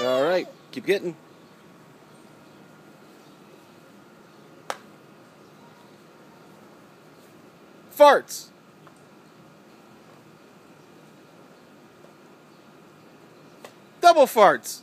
All right, keep getting. Farts. Double farts.